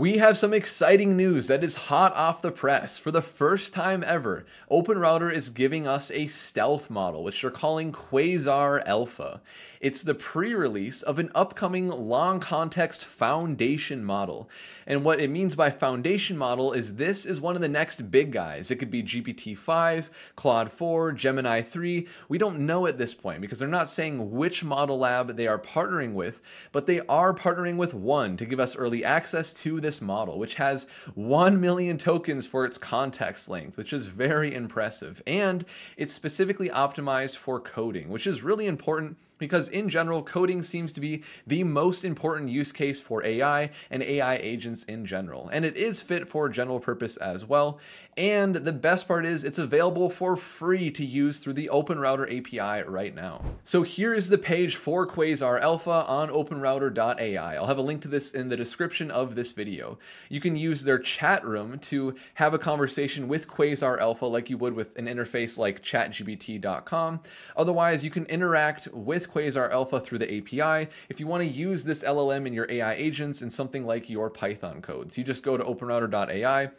We have some exciting news that is hot off the press. For the first time ever, OpenRouter is giving us a stealth model, which they're calling Quasar Alpha. It's the pre-release of an upcoming long context foundation model. And what it means by foundation model is this is one of the next big guys. It could be GPT-5, Claude 4, Gemini 3. We don't know at this point because they're not saying which model lab they are partnering with, but they are partnering with one to give us early access to this model, which has 1 million tokens for its context length, which is very impressive. And it's specifically optimized for coding, which is really important because in general, coding seems to be the most important use case for AI and AI agents in general. And it is fit for general purpose as well. And the best part is it's available for free to use through the OpenRouter API right now. So here is the page for Quasar Alpha on openrouter.ai. I'll have a link to this in the description of this video. You can use their chat room to have a conversation with Quasar Alpha like you would with an interface like chatgpt.com. Otherwise, you can interact with Quasar Alpha through the API if you want to use this LLM in your AI agents in something like your Python codes. You just go to openrouter.ai,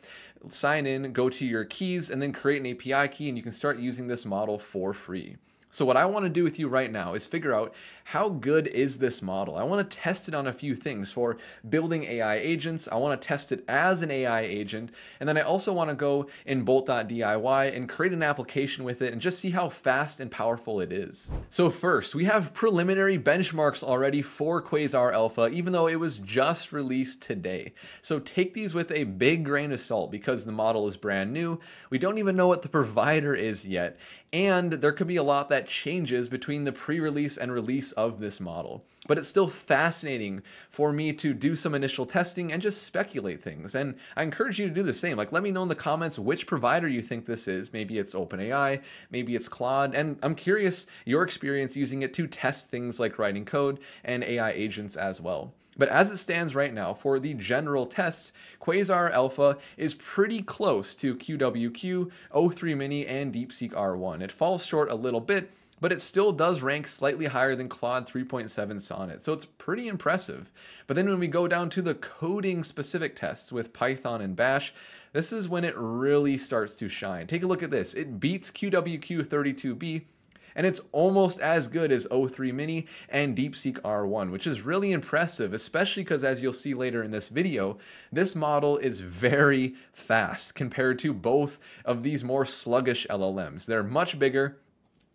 sign in, go to your keys, and then create an API key, and you can start using this model for free. So what I want to do with you right now is figure out how good is this model. I want to test it on a few things for building AI agents. I want to test it as an AI agent. And then I also want to go in bolt.diy and create an application with it and just see how fast and powerful it is. So first, we have preliminary benchmarks already for Quasar Alpha, even though it was just released today. So take these with a big grain of salt because the model is brand new. We don't even know what the provider is yet. And there could be a lot that changes between the pre-release and release of this model. But it's still fascinating for me to do some initial testing and just speculate things. And I encourage you to do the same. Like, let me know in the comments which provider you think this is. Maybe it's OpenAI, maybe it's Claude. And I'm curious your experience using it to test things like writing code and AI agents as well. But as it stands right now, for the general tests, Quasar Alpha is pretty close to QWQ, O3 Mini, and DeepSeek R1. It falls short a little bit, but it still does rank slightly higher than Claude 3.7 Sonnet, so it's pretty impressive. But then when we go down to the coding specific tests with Python and Bash, this is when it really starts to shine. Take a look at this. It beats QWQ 32B, and it's almost as good as O3 Mini and DeepSeek R1, which is really impressive, especially because as you'll see later in this video, this model is very fast compared to both of these more sluggish LLMs. They're much bigger,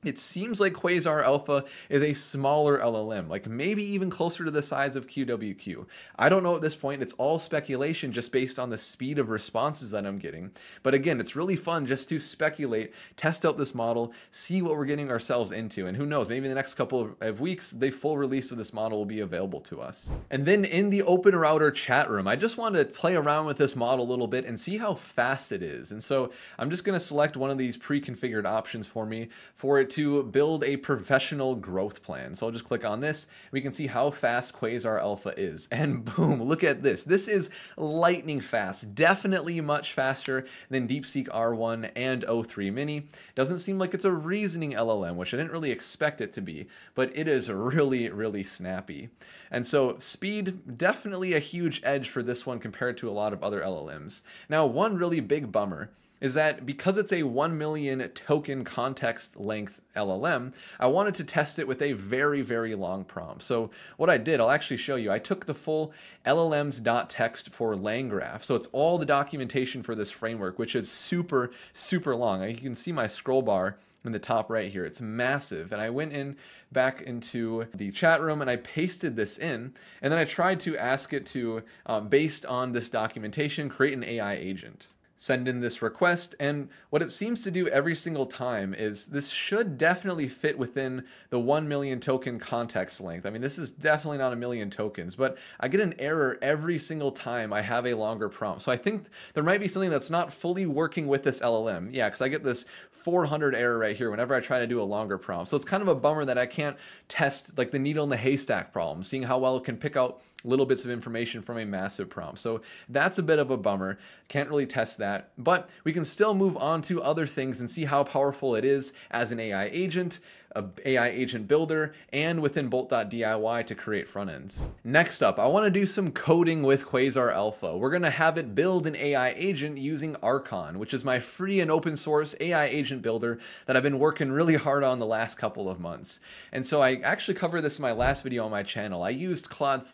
it seems like Quasar Alpha is a smaller LLM, like maybe even closer to the size of QWQ. I don't know at this point, it's all speculation just based on the speed of responses that I'm getting. But again, it's really fun just to speculate, test out this model, see what we're getting ourselves into, and who knows, maybe in the next couple of weeks, the full release of this model will be available to us. And then in the OpenRouter chat room, I just wanted to play around with this model a little bit and see how fast it is. And so I'm just gonna select one of these pre-configured options for me for it to build a professional growth plan. So I'll just click on this. We can see how fast Quasar Alpha is. And boom, look at this. This is lightning fast. Definitely much faster than DeepSeek R1 and O3 Mini. Doesn't seem like it's a reasoning LLM, which I didn't really expect it to be, but it is really, really snappy. And so speed, definitely a huge edge for this one compared to a lot of other LLMs. Now, one really big bummer is that because it's a 1 million token context length LLM, I wanted to test it with a very, very long prompt. So what I did, I'll actually show you. I took the full LLMs.txt for LangGraph. So it's all the documentation for this framework, which is super, super long. You can see my scroll bar in the top right here. It's massive. And I went in back into the chat room and I pasted this in. And then I tried to ask it to, um, based on this documentation, create an AI agent send in this request and what it seems to do every single time is this should definitely fit within the 1 million token context length. I mean this is definitely not a million tokens but I get an error every single time I have a longer prompt. So I think there might be something that's not fully working with this LLM. Yeah because I get this 400 error right here whenever I try to do a longer prompt. So it's kind of a bummer that I can't test like the needle in the haystack problem seeing how well it can pick out little bits of information from a massive prompt. So that's a bit of a bummer. Can't really test that, but we can still move on to other things and see how powerful it is as an AI agent. a AI agent builder, and within bolt.diy to create front ends. Next up, I want to do some coding with Quasar Alpha. We're going to have it build an AI agent using Archon, which is my free and open source AI agent builder that I've been working really hard on the last couple of months. And so I actually covered this in my last video on my channel. I used Claude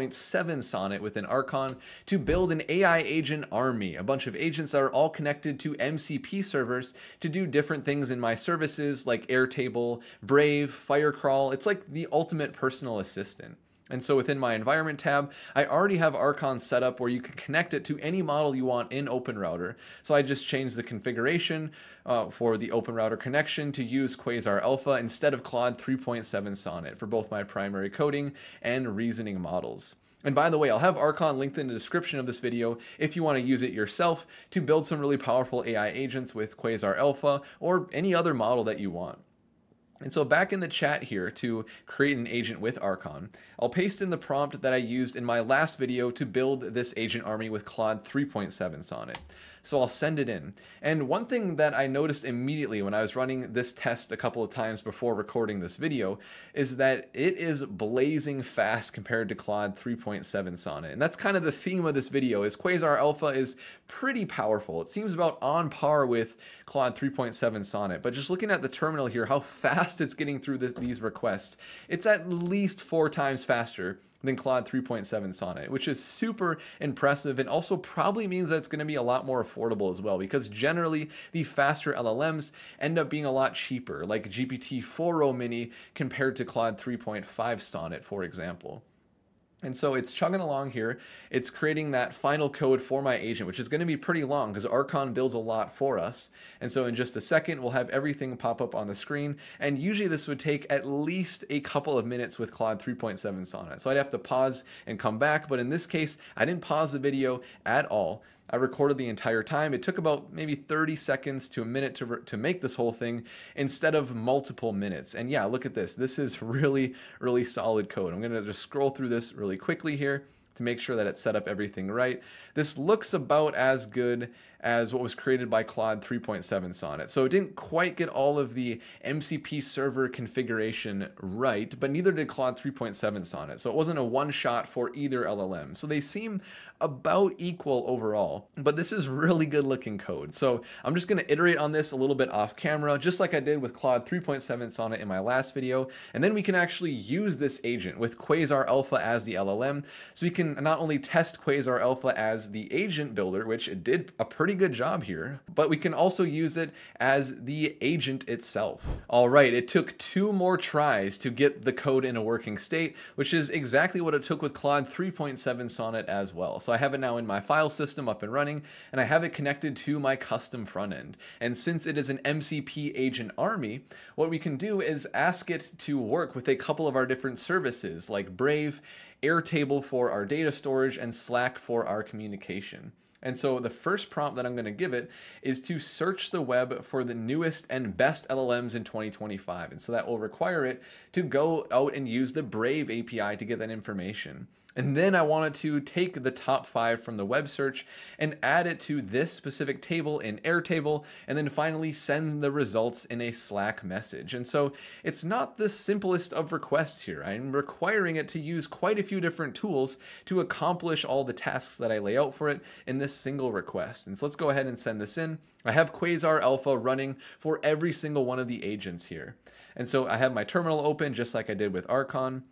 3.7 Sonnet within Archon to build an AI agent army, a bunch of agents that are all connected to MCP servers to do different things in my services like Airtable, Brave, Firecrawl. It's like the ultimate personal assistant. And so within my environment tab, I already have Archon set up where you can connect it to any model you want in OpenRouter. So I just changed the configuration uh, for the OpenRouter connection to use Quasar Alpha instead of Claude 3.7 Sonnet for both my primary coding and reasoning models. And by the way, I'll have Archon linked in the description of this video if you want to use it yourself to build some really powerful AI agents with Quasar Alpha or any other model that you want. And so back in the chat here to create an agent with Archon, I'll paste in the prompt that I used in my last video to build this agent army with Claude 3.7 Sonnet so I'll send it in. And one thing that I noticed immediately when I was running this test a couple of times before recording this video is that it is blazing fast compared to Claude 3.7 Sonnet. And that's kind of the theme of this video is Quasar Alpha is pretty powerful. It seems about on par with Claude 3.7 Sonnet, but just looking at the terminal here, how fast it's getting through these requests, it's at least four times faster than Claude 3.7 Sonnet, which is super impressive and also probably means that it's going to be a lot more affordable as well because generally the faster LLMs end up being a lot cheaper, like GPT-4o Mini compared to Claude 3.5 Sonnet, for example. And so it's chugging along here. It's creating that final code for my agent, which is going to be pretty long because Archon builds a lot for us. And so in just a second, we'll have everything pop up on the screen. And usually this would take at least a couple of minutes with Claude 3.7 Sonnet. So I'd have to pause and come back. But in this case, I didn't pause the video at all. I recorded the entire time. It took about maybe 30 seconds to a minute to, to make this whole thing instead of multiple minutes. And yeah, look at this. This is really, really solid code. I'm to just scroll through this really quickly here to make sure that it set up everything right. This looks about as good as what was created by Claude 3.7 Sonnet. So it didn't quite get all of the MCP server configuration right, but neither did Claude 3.7 Sonnet. So it wasn't a one shot for either LLM. So they seem about equal overall, but this is really good looking code. So I'm just gonna iterate on this a little bit off camera, just like I did with Claude 3.7 Sonnet in my last video. And then we can actually use this agent with Quasar Alpha as the LLM. So we can not only test Quasar Alpha as the agent builder, which it did a pretty good job here, but we can also use it as the agent itself. All right, it took two more tries to get the code in a working state, which is exactly what it took with Claude 3.7 Sonnet as well. So I have it now in my file system up and running, and I have it connected to my custom front end. And since it is an MCP agent army, what we can do is ask it to work with a couple of our different services like Brave, Airtable for our data storage, and Slack for our communication. And so the first prompt that I'm going to give it is to search the web for the newest and best LLMs in 2025. And so that will require it to go out and use the Brave API to get that information. And then I wanted to take the top five from the web search and add it to this specific table in Airtable, and then finally send the results in a Slack message. And so it's not the simplest of requests here. I'm requiring it to use quite a few different tools to accomplish all the tasks that I lay out for it in this single request. And so let's go ahead and send this in. I have Quasar Alpha running for every single one of the agents here. And so I have my terminal open just like I did with Archon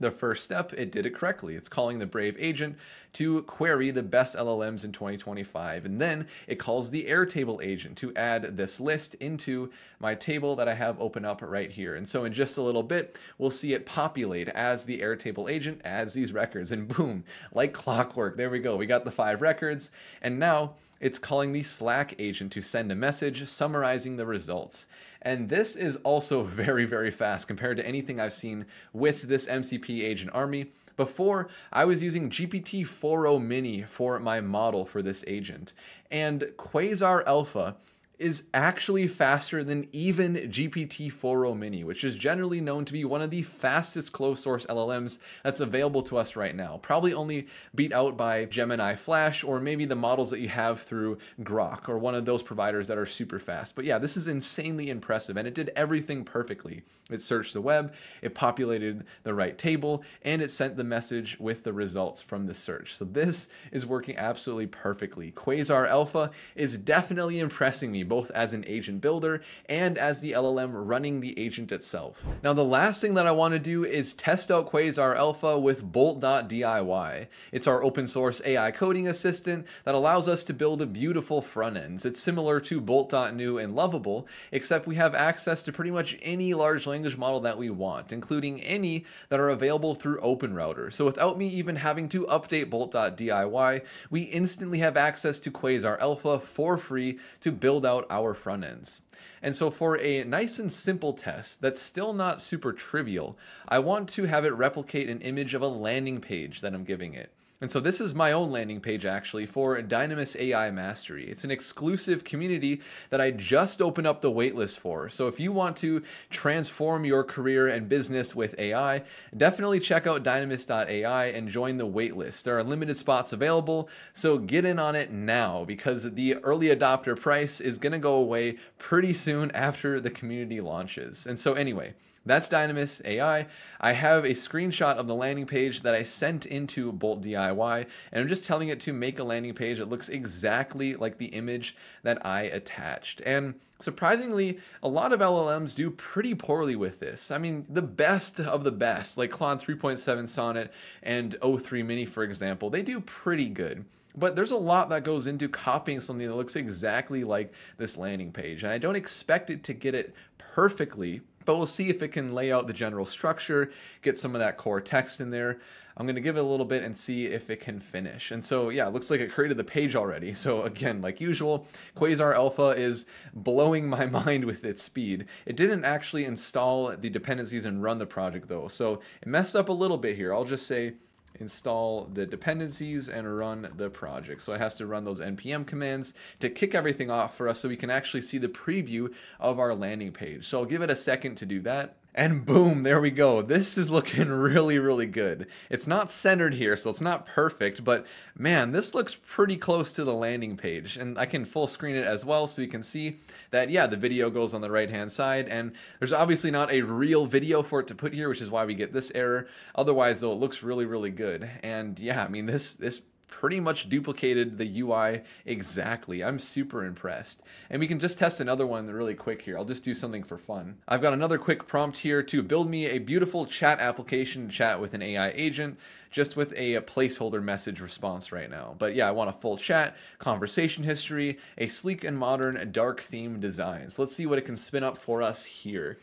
the first step, it did it correctly. It's calling the Brave agent to query the best LLMs in 2025. And then it calls the Airtable agent to add this list into my table that I have open up right here. And so in just a little bit, we'll see it populate as the Airtable agent adds these records. And boom, like clockwork, there we go. We got the five records. And now it's calling the Slack agent to send a message summarizing the results. And this is also very, very fast compared to anything I've seen with this MCP agent army. Before, I was using GPT-4o Mini for my model for this agent. And Quasar Alpha is actually faster than even GPT-4o Mini, which is generally known to be one of the fastest closed source LLMs that's available to us right now. Probably only beat out by Gemini Flash or maybe the models that you have through Groq or one of those providers that are super fast. But yeah, this is insanely impressive and it did everything perfectly. It searched the web, it populated the right table, and it sent the message with the results from the search. So this is working absolutely perfectly. Quasar Alpha is definitely impressing me both as an agent builder and as the LLM running the agent itself. Now, the last thing that I want to do is test out Quasar Alpha with Bolt.diy. It's our open source AI coding assistant that allows us to build a beautiful front ends. It's similar to Bolt.new and Lovable, except we have access to pretty much any large language model that we want, including any that are available through OpenRouter. So without me even having to update Bolt.diy, we instantly have access to Quasar Alpha for free to build out out our front ends. And so for a nice and simple test that's still not super trivial, I want to have it replicate an image of a landing page that I'm giving it. And so this is my own landing page actually for Dynamous AI Mastery. It's an exclusive community that I just opened up the waitlist for. So if you want to transform your career and business with AI, definitely check out dynamous.ai and join the waitlist. There are limited spots available, so get in on it now because the early adopter price is going to go away pretty soon after the community launches. And so anyway, that's Dynamous AI. I have a screenshot of the landing page that I sent into Bolt DIY, and I'm just telling it to make a landing page that looks exactly like the image that I attached. And surprisingly, a lot of LLMs do pretty poorly with this. I mean, the best of the best, like Claude 3.7 Sonnet and O3 Mini, for example, they do pretty good. But there's a lot that goes into copying something that looks exactly like this landing page. And I don't expect it to get it perfectly but we'll see if it can lay out the general structure, get some of that core text in there. I'm going to give it a little bit and see if it can finish. And so, yeah, it looks like it created the page already. So again, like usual, Quasar Alpha is blowing my mind with its speed. It didn't actually install the dependencies and run the project though. So it messed up a little bit here. I'll just say install the dependencies and run the project. So it has to run those npm commands to kick everything off for us so we can actually see the preview of our landing page. So I'll give it a second to do that. And boom, there we go. This is looking really, really good. It's not centered here, so it's not perfect, but man, this looks pretty close to the landing page. And I can full screen it as well so you can see that, yeah, the video goes on the right-hand side, and there's obviously not a real video for it to put here, which is why we get this error. Otherwise, though, it looks really, really good. And yeah, I mean, this, this pretty much duplicated the UI exactly. I'm super impressed. And we can just test another one really quick here. I'll just do something for fun. I've got another quick prompt here to build me a beautiful chat application chat with an AI agent just with a placeholder message response right now. But yeah, I want a full chat, conversation history, a sleek and modern dark theme design. So let's see what it can spin up for us here.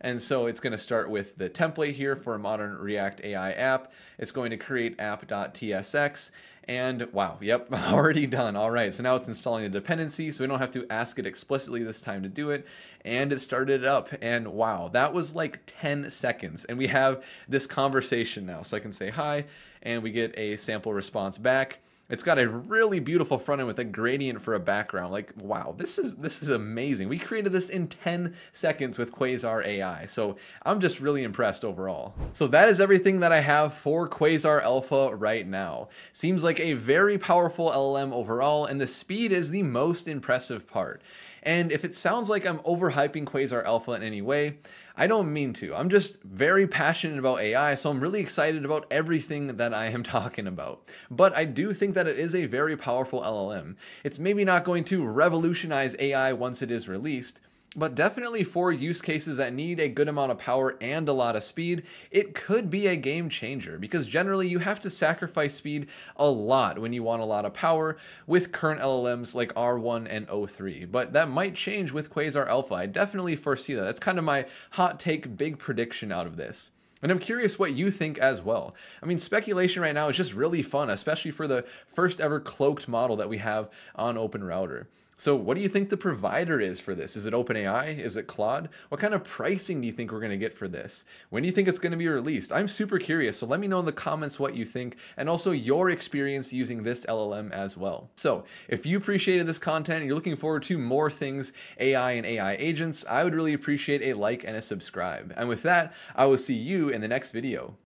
And so it's going to start with the template here for a modern React AI app. It's going to create app.tsx. And wow, yep, already done. All right, so now it's installing the dependency, so we don't have to ask it explicitly this time to do it. And it started it up, and wow, that was like 10 seconds. And we have this conversation now. So I can say hi, and we get a sample response back. It's got a really beautiful front end with a gradient for a background. Like, wow, this is this is amazing. We created this in 10 seconds with Quasar AI. So I'm just really impressed overall. So that is everything that I have for Quasar Alpha right now. Seems like a very powerful LLM overall, and the speed is the most impressive part. And if it sounds like I'm overhyping Quasar Alpha in any way, I don't mean to. I'm just very passionate about AI, so I'm really excited about everything that I am talking about. But I do think that it is a very powerful LLM. It's maybe not going to revolutionize AI once it is released, but definitely for use cases that need a good amount of power and a lot of speed, it could be a game changer because generally you have to sacrifice speed a lot when you want a lot of power with current LLMs like R1 and O3. But that might change with Quasar Alpha. I definitely foresee that. That's kind of my hot take, big prediction out of this. And I'm curious what you think as well. I mean, speculation right now is just really fun, especially for the first ever cloaked model that we have on OpenRouter. So, what do you think the provider is for this? Is it OpenAI? Is it Claude? What kind of pricing do you think we're going to get for this? When do you think it's going to be released? I'm super curious, so let me know in the comments what you think and also your experience using this LLM as well. So, if you appreciated this content and you're looking forward to more things AI and AI agents, I would really appreciate a like and a subscribe. And with that, I will see you in the next video.